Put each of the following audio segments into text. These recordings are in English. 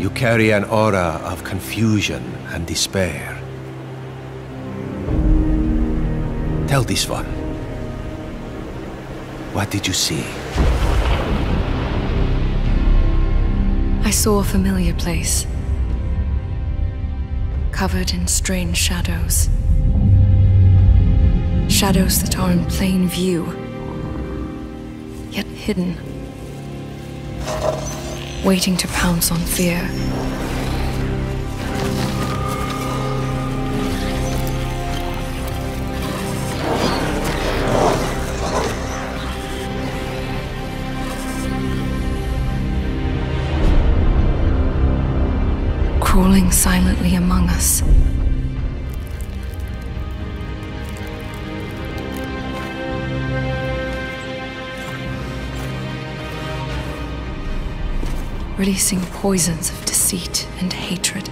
You carry an aura of confusion and despair. Tell this one. What did you see? I saw a familiar place. Covered in strange shadows. Shadows that are in plain view, yet hidden. Waiting to pounce on fear. Crawling silently among us. Releasing poisons of deceit and hatred.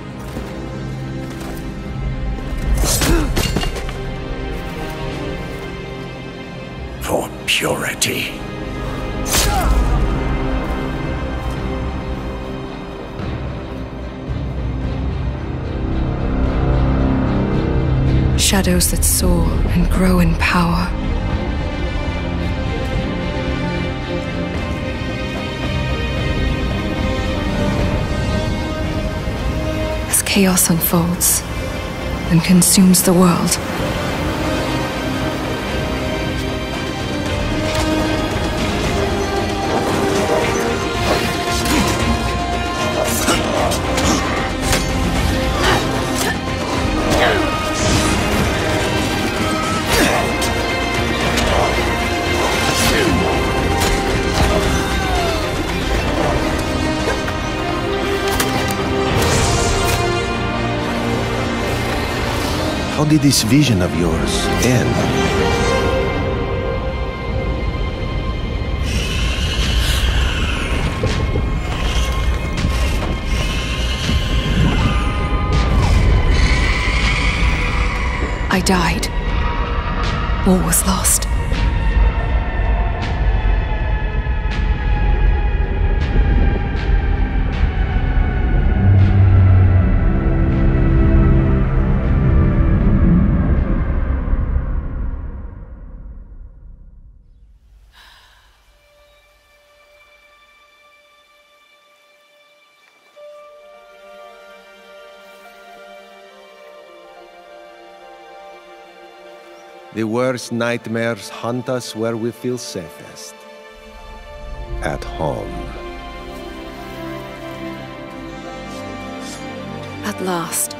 For purity. Shadows that soar and grow in power. Chaos unfolds and consumes the world. How did this vision of yours end? I died. All was lost. The worst nightmares hunt us where we feel safest. At home. At last.